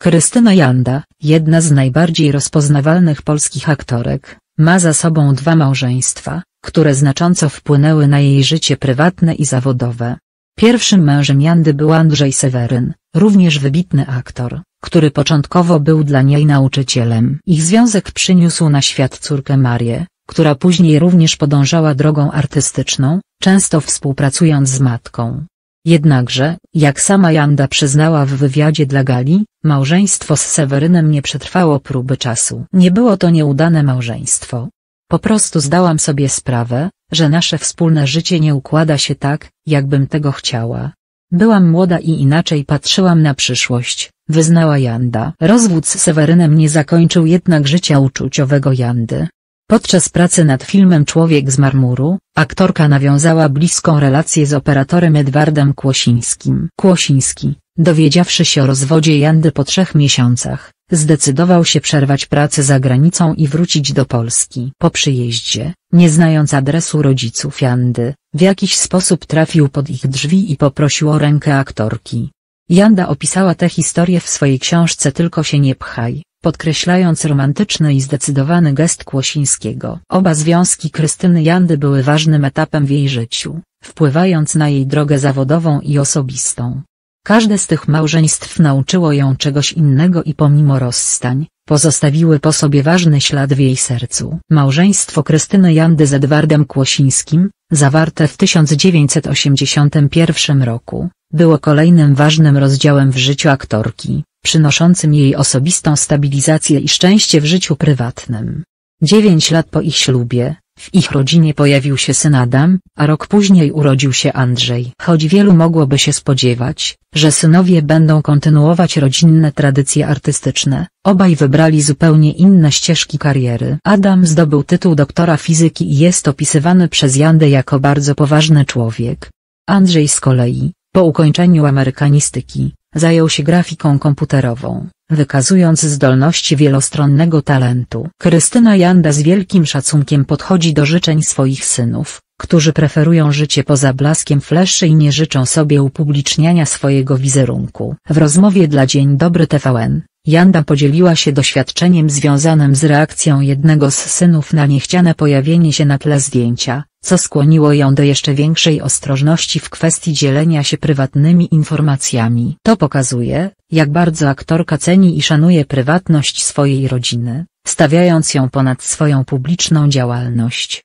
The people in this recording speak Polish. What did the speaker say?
Krystyna Janda, jedna z najbardziej rozpoznawalnych polskich aktorek, ma za sobą dwa małżeństwa, które znacząco wpłynęły na jej życie prywatne i zawodowe. Pierwszym mężem Jandy był Andrzej Seweryn, również wybitny aktor, który początkowo był dla niej nauczycielem. Ich związek przyniósł na świat córkę Marię, która później również podążała drogą artystyczną, często współpracując z matką. Jednakże, jak sama Janda przyznała w wywiadzie dla Gali, małżeństwo z Sewerynem nie przetrwało próby czasu. Nie było to nieudane małżeństwo. Po prostu zdałam sobie sprawę, że nasze wspólne życie nie układa się tak, jakbym tego chciała. Byłam młoda i inaczej patrzyłam na przyszłość, wyznała Janda. Rozwód z Sewerynem nie zakończył jednak życia uczuciowego Jandy. Podczas pracy nad filmem Człowiek z marmuru, aktorka nawiązała bliską relację z operatorem Edwardem Kłosińskim. Kłosiński, dowiedziawszy się o rozwodzie Jandy po trzech miesiącach, zdecydował się przerwać pracę za granicą i wrócić do Polski. Po przyjeździe, nie znając adresu rodziców Jandy, w jakiś sposób trafił pod ich drzwi i poprosił o rękę aktorki. Janda opisała tę historię w swojej książce Tylko się nie pchaj, podkreślając romantyczny i zdecydowany gest Kłosińskiego. Oba związki Krystyny Jandy były ważnym etapem w jej życiu, wpływając na jej drogę zawodową i osobistą. Każde z tych małżeństw nauczyło ją czegoś innego i pomimo rozstań, pozostawiły po sobie ważny ślad w jej sercu. Małżeństwo Krystyny Jandy z Edwardem Kłosińskim, zawarte w 1981 roku, było kolejnym ważnym rozdziałem w życiu aktorki, przynoszącym jej osobistą stabilizację i szczęście w życiu prywatnym. Dziewięć lat po ich ślubie, w ich rodzinie pojawił się syn Adam, a rok później urodził się Andrzej. Choć wielu mogłoby się spodziewać, że synowie będą kontynuować rodzinne tradycje artystyczne, obaj wybrali zupełnie inne ścieżki kariery. Adam zdobył tytuł doktora fizyki i jest opisywany przez Jandę jako bardzo poważny człowiek. Andrzej z kolei, po ukończeniu amerykanistyki, zajął się grafiką komputerową, wykazując zdolności wielostronnego talentu. Krystyna Janda z wielkim szacunkiem podchodzi do życzeń swoich synów, którzy preferują życie poza blaskiem fleszy i nie życzą sobie upubliczniania swojego wizerunku. W rozmowie dla Dzień Dobry TVN, Janda podzieliła się doświadczeniem związanym z reakcją jednego z synów na niechciane pojawienie się na tle zdjęcia, co skłoniło ją do jeszcze większej ostrożności w kwestii dzielenia się prywatnymi informacjami. To pokazuje, jak bardzo aktorka ceni i szanuje prywatność swojej rodziny, stawiając ją ponad swoją publiczną działalność.